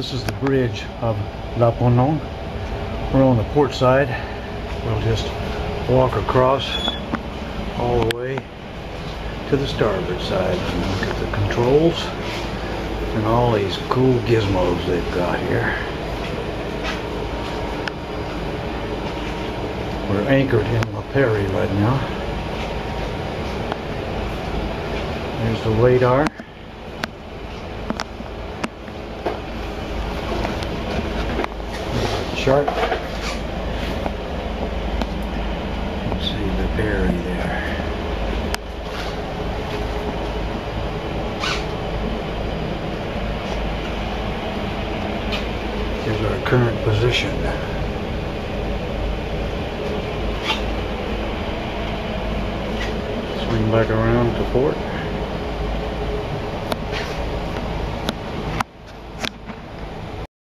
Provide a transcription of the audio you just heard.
This is the bridge of La Ponant. We're on the port side. We'll just walk across all the way to the starboard side and look at the controls and all these cool gizmos they've got here. We're anchored in La Perry right now. There's the radar. Chart. You see the Perry there. Here's our current position. Swing back around to port.